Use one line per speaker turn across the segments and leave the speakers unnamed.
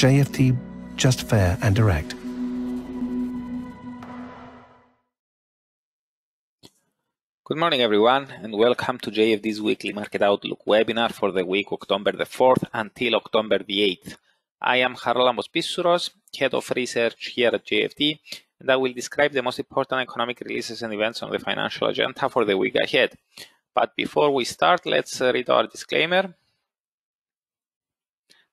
JFD, just fair and direct.
Good morning, everyone, and welcome to JFD's weekly market outlook webinar for the week October the 4th until October the 8th. I am Charalambos Pissouros, Head of Research here at JFD, and I will describe the most important economic releases and events on the financial agenda for the week ahead. But before we start, let's read our disclaimer.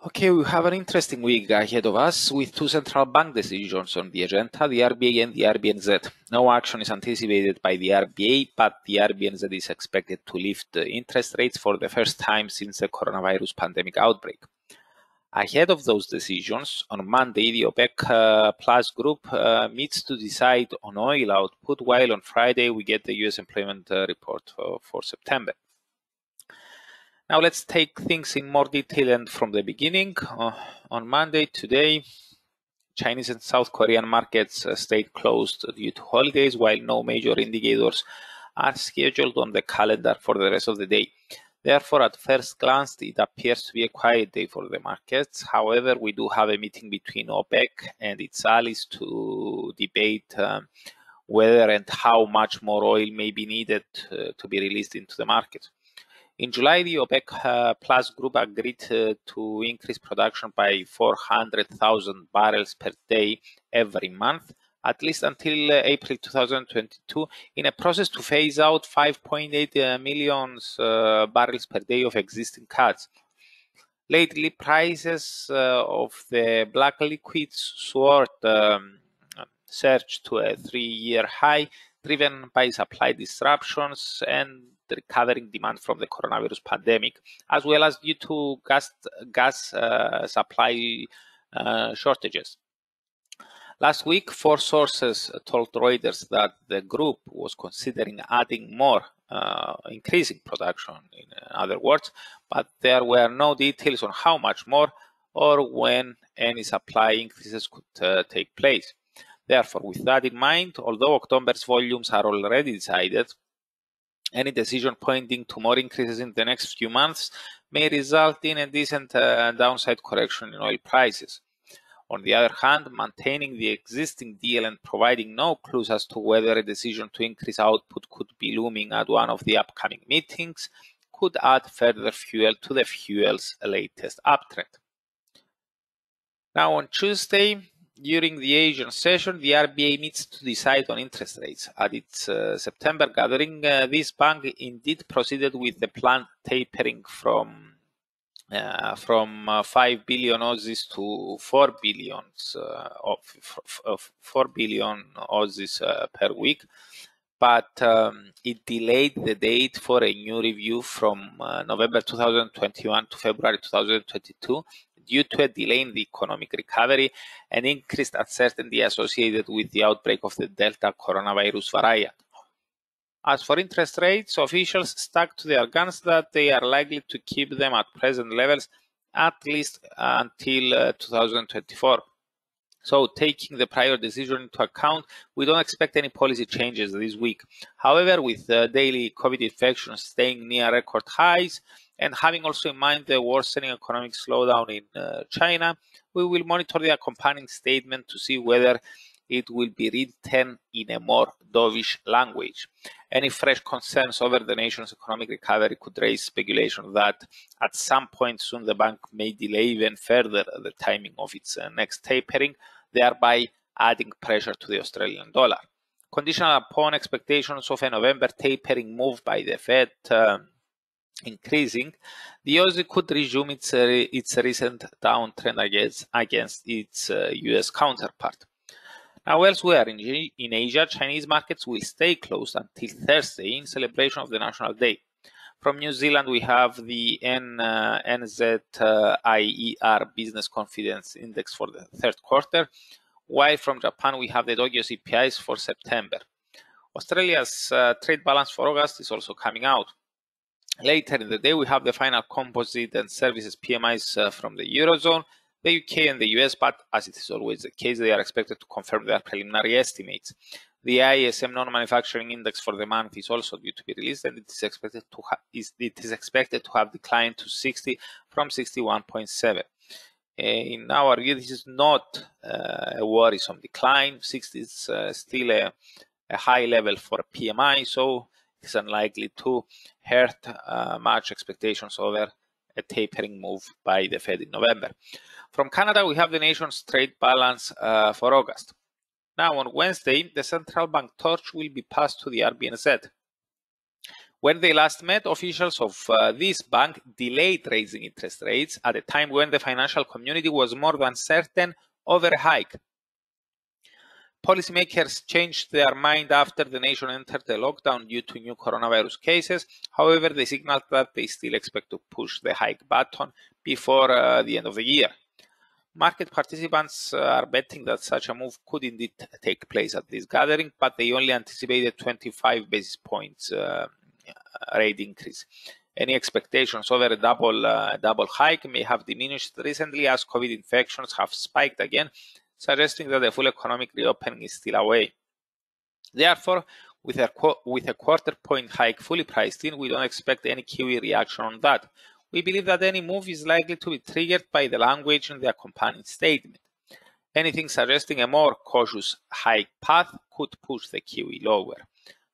Okay, we have an interesting week ahead of us with two central bank decisions on the agenda, the RBA and the RBNZ. No action is anticipated by the RBA, but the RBNZ is expected to lift interest rates for the first time since the coronavirus pandemic outbreak. Ahead of those decisions, on Monday, the OPEC uh, Plus group uh, meets to decide on oil output, while on Friday we get the US employment uh, report for, for September. Now let's take things in more detail and from the beginning. Uh, on Monday today, Chinese and South Korean markets uh, stayed closed due to holidays, while no major indicators are scheduled on the calendar for the rest of the day. Therefore, at first glance, it appears to be a quiet day for the markets. However, we do have a meeting between OPEC and its allies to debate um, whether and how much more oil may be needed uh, to be released into the market. In July, the OPEC uh, Plus group agreed uh, to increase production by 400,000 barrels per day every month, at least until uh, April 2022, in a process to phase out 5.8 uh, uh, barrels per day of existing cuts. Lately, prices of the black liquids soared, um, surged to a three-year high, driven by supply disruptions and recovering demand from the coronavirus pandemic, as well as due to gas, gas uh, supply uh, shortages. Last week, four sources told Reuters that the group was considering adding more, uh, increasing production, in other words, but there were no details on how much more or when any supply increases could uh, take place. Therefore, with that in mind, although October's volumes are already decided, any decision pointing to more increases in the next few months may result in a decent uh, downside correction in oil prices. On the other hand, maintaining the existing deal and providing no clues as to whether a decision to increase output could be looming at one of the upcoming meetings could add further fuel to the fuel's latest uptrend. Now, on Tuesday, during the Asian session, the RBA meets to decide on interest rates. At its uh, September gathering, uh, this bank indeed proceeded with the planned tapering from uh, from uh, 5 billion Aussies to 4 billions uh, of, of 4 billion Aussies uh, per week, but um, it delayed the date for a new review from November 2021 to February 2022 due to a delay in the economic recovery and increased uncertainty associated with the outbreak of the Delta coronavirus variant. As for interest rates, officials stuck to their guns that they are likely to keep them at present levels at least until uh, 2024. So, taking the prior decision into account, we don't expect any policy changes this week. However, with uh, daily COVID infections staying near record highs, and having also in mind the worsening economic slowdown in uh, China, we will monitor the accompanying statement to see whether it will be written in a more dovish language. Any fresh concerns over the nation's economic recovery could raise speculation that at some point soon the bank may delay even further the timing of its uh, next tapering, thereby adding pressure to the Australian dollar. Conditional upon expectations of a November tapering move by the Fed, um, increasing, the Aussie could resume its, uh, its recent downtrend against, against its uh, US counterpart. Now, elsewhere in, in Asia, Chinese markets will stay closed until Thursday in celebration of the National Day. From New Zealand, we have the N, uh, NZIER Business Confidence Index for the third quarter, while from Japan, we have the Tokyo CPIs for September. Australia's uh, trade balance for August is also coming out. Later in the day, we have the final composite and services PMIs uh, from the Eurozone, the UK and the US, but as it is always the case, they are expected to confirm their preliminary estimates. The ISM non-manufacturing index for the month is also due to be released, and it is expected to is, it is expected to have declined to 60 from 61.7. In our view, this is not uh, a worrisome decline. 60 is uh, still a, a, high level for PMI, so it's unlikely to hurt uh, much expectations over a tapering move by the Fed in November. From Canada, we have the nation's trade balance uh, for August. Now, on Wednesday, the central bank torch will be passed to the RBNZ. When they last met, officials of uh, this bank delayed raising interest rates at a time when the financial community was more than certain of a hike. Policymakers changed their mind after the nation entered the lockdown due to new coronavirus cases. However, they signaled that they still expect to push the hike button before uh, the end of the year. Market participants uh, are betting that such a move could indeed take place at this gathering, but they only anticipated 25 basis points uh, rate increase. Any expectations over a double uh, double hike may have diminished recently as COVID infections have spiked again, suggesting that the full economic reopening is still away. Therefore, with a, with a quarter point hike fully priced in, we don't expect any Kiwi reaction on that we believe that any move is likely to be triggered by the language in the accompanying statement. Anything suggesting a more cautious hike path could push the Kiwi lower.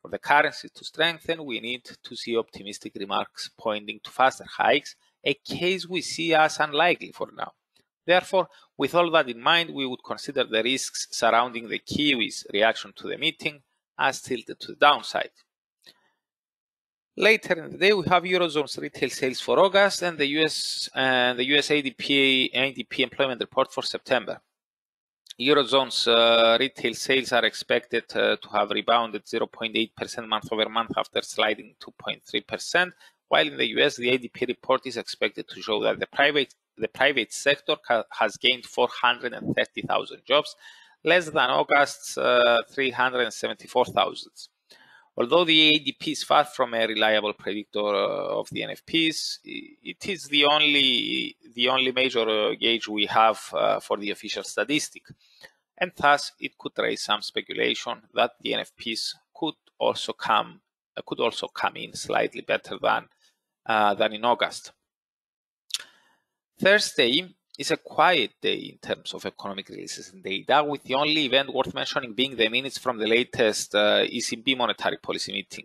For the currency to strengthen, we need to see optimistic remarks pointing to faster hikes, a case we see as unlikely for now. Therefore, with all that in mind, we would consider the risks surrounding the Kiwis' reaction to the meeting as tilted to the downside. Later in the day, we have Eurozone's retail sales for August and the US and the US ADP, ADP employment report for September. Eurozone's uh, retail sales are expected uh, to have rebounded 0.8% month over month after sliding 2.3%, while in the US, the ADP report is expected to show that the private the private sector has gained 430,000 jobs, less than August's uh, 374,000. Although the ADP is far from a reliable predictor uh, of the NFPs, it is the only the only major uh, gauge we have uh, for the official statistic, and thus it could raise some speculation that the NFPs could also come could also come in slightly better than than in August. Thursday, is a quiet day in terms of economic releases and data, with the only event worth mentioning being the minutes from the latest uh, ECB monetary policy meeting.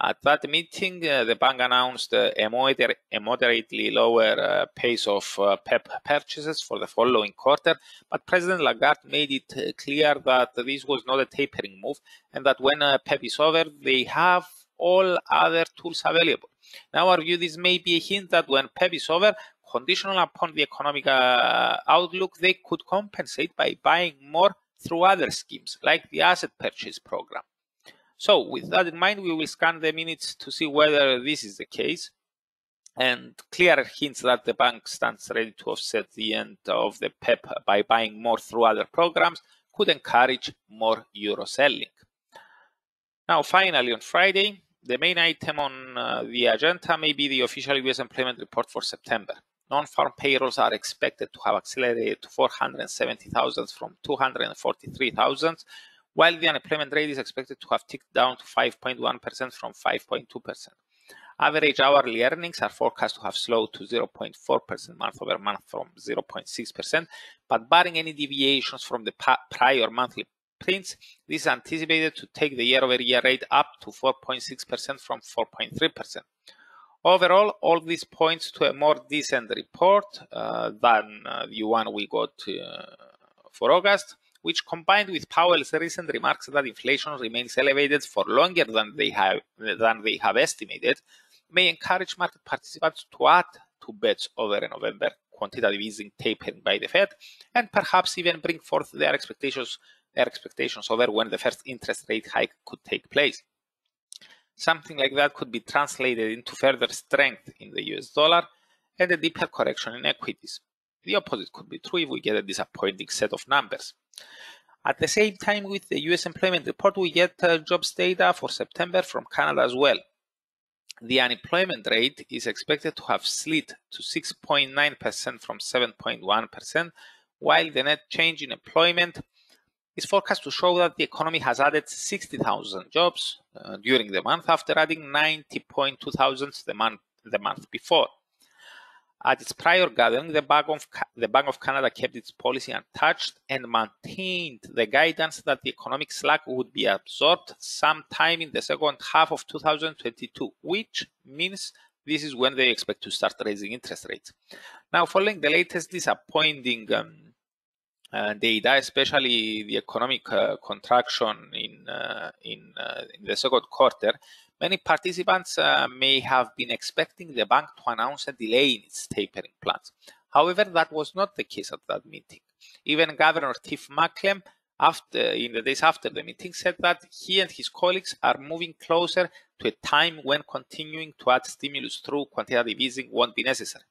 At that meeting, uh, the bank announced uh, a, moder- a, moderately lower uh, pace of uh, PEPP purchases for the following quarter, but President Lagarde made it uh, clear that this was not a tapering move and that when PEPP is over, they have all other tools available. Now, our view, this may be a hint that when PEPP is over, conditional upon the economic uh, outlook, they could compensate by buying more through other schemes, like the asset purchase program. So, with that in mind, we will scan the minutes to see whether this is the case. And clear hints that the bank stands ready to offset the end of the PEPP by buying more through other programs could encourage more euro selling. Now, finally, on Friday, the main item on uh, the agenda may be the official US employment report for September non-farm payrolls are expected to have accelerated to 470,000 from 243,000, while the unemployment rate is expected to have ticked down to 5.1% from 5.2%. Average hourly earnings are forecast to have slowed to 0.4% month over month from 0.6%, but barring any deviations from the prior monthly prints, this is anticipated to take the year over year rate up to 4.6% from 4.3%. Overall, all this points to a more decent report uh, than uh, the one we got uh, for August, which combined with Powell's recent remarks that inflation remains elevated for longer than they have than they have estimated, may encourage market participants to add to bets over November quantitative easing tapering by the Fed, and perhaps even bring forth their expectations their expectations over when the first interest rate hike could take place. Something like that could be translated into further strength in the US dollar and a deeper correction in equities. The opposite could be true if we get a disappointing set of numbers. At the same time, with the US employment report, we get uh, jobs data for September from Canada as well. The unemployment rate is expected to have slid to 6.9% from 7.1%, while the net change in employment is forecast to show that the economy has added 60,000 jobs uh, during the month after adding 90.2 thousand the month, the month before. At its prior gathering, the Bank, of, the Bank of Canada kept its policy untouched and maintained the guidance that the economic slack would be absorbed sometime in the second half of 2022, which means this is when they expect to start raising interest rates. Now, following the latest disappointing um, data, especially the economic uh, contraction in uh, in, uh, in the second quarter, Many participants uh, may have been expecting the bank to announce a delay in its tapering plans. However, that was not the case at that meeting. Even Governor Tiff Macklem, after, in the days after the meeting, said that he and his colleagues are moving closer to a time when continuing to add stimulus through quantitative easing won't be necessary.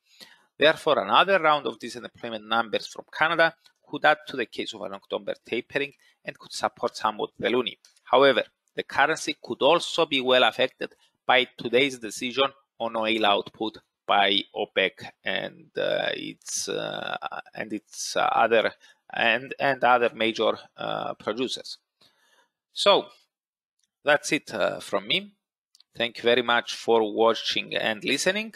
Therefore, another round of decent employment numbers from Canada could add to the case of an October tapering and could support somewhat the loonie. However, the currency could also be well affected by today's decision on oil output by OPEC and uh, its uh, and its uh, other and and other major uh, producers. So that's it uh, from me. Thank you very much for watching and listening.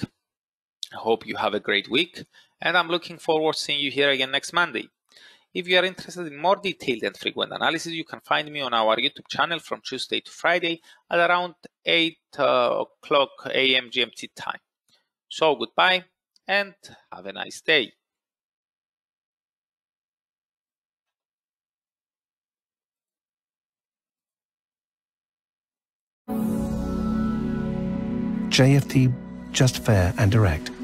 I hope you have a great week, and I'm looking forward to seeing you here again next Monday. If you are interested in more detailed and frequent analysis, you can find me on our YouTube channel from Tuesday to Friday at around 8 uh, o'clock a.m. GMT time. So goodbye and have a nice day.
JFD, just fair and direct.